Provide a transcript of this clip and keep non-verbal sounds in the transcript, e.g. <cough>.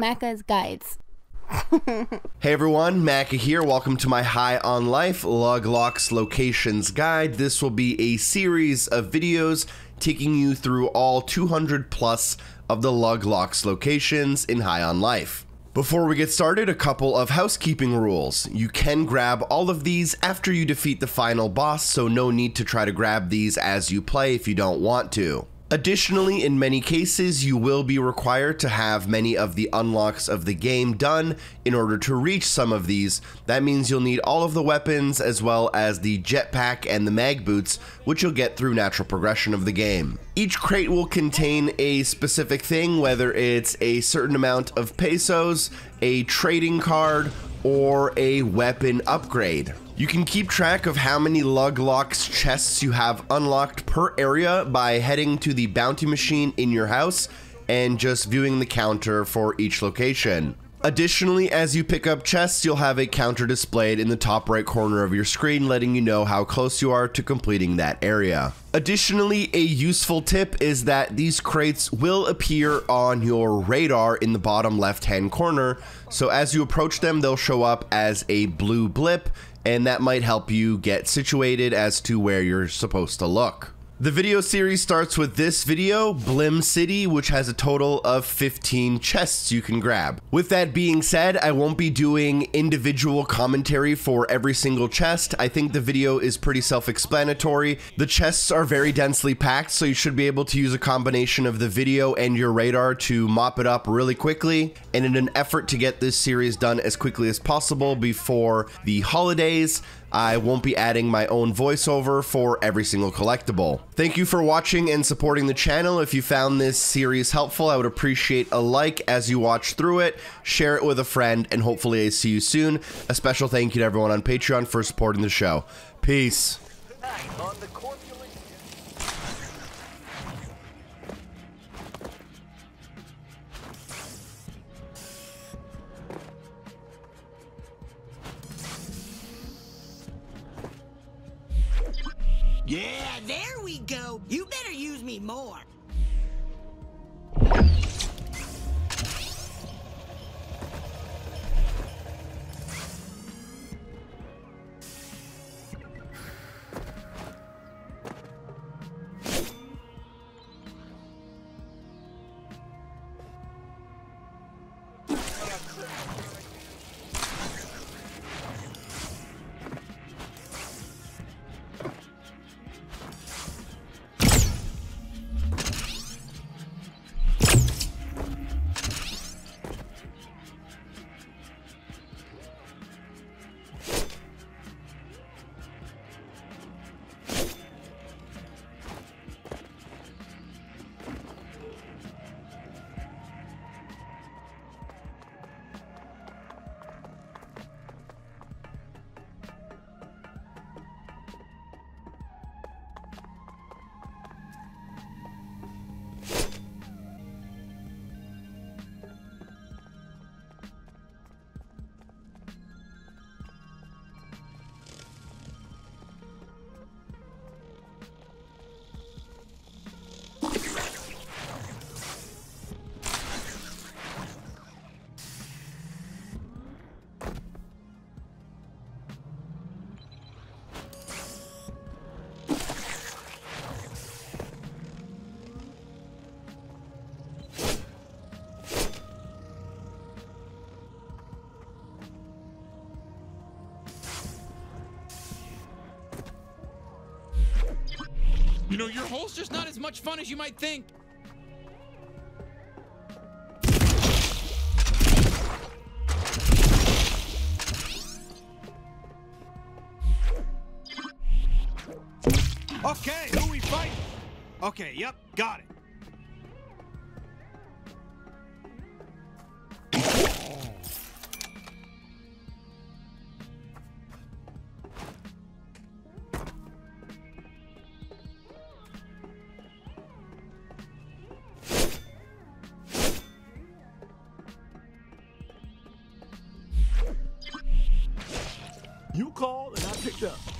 Maka's Guides. <laughs> Hey everyone, Maka here. Welcome to my High on Life Luglox Locations Guide. This will be a series of videos taking you through all 200 plus of the Luglox locations in High on Life. Before we get started, a couple of housekeeping rules. You can grab all of these after you defeat the final boss, so no need to try to grab these as you play if you don't want to. Additionally, in many cases, you will be required to have many of the unlocks of the game done in order to reach some of these. That means you'll need all of the weapons as well as the jetpack and the mag boots, which you'll get through natural progression of the game. Each crate will contain a specific thing, whether it's a certain amount of pesos, a trading card, or a weapon upgrade. You can keep track of how many Luglox chests you have unlocked per area by heading to the bounty machine in your house and just viewing the counter for each location. Additionally, as you pick up chests, you'll have a counter displayed in the top right corner of your screen letting you know how close you are to completing that area. Additionally, a useful tip is that these crates will appear on your radar in the bottom left hand corner, so as you approach them, they'll show up as a blue blip and that might help you get situated as to where you're supposed to look. The video series starts with this video, Blim City, which has a total of 15 chests you can grab. With that being said, I won't be doing individual commentary for every single chest. I think the video is pretty self-explanatory. The chests are very densely packed, so you should be able to use a combination of the video and your radar to mop it up really quickly. And in an effort to get this series done as quickly as possible before the holidays, I won't be adding my own voiceover for every single collectible. Thank you for watching and supporting the channel. If you found this series helpful, I would appreciate a like as you watch through it, share it with a friend, and hopefully I see you soon. A special thank you to everyone on Patreon for supporting the show. Peace. Yeah, there we go. You better use me more. You know, your hole's just not as much fun as you might think. Okay, who we fight? Okay, yep, got it. You called and I picked up.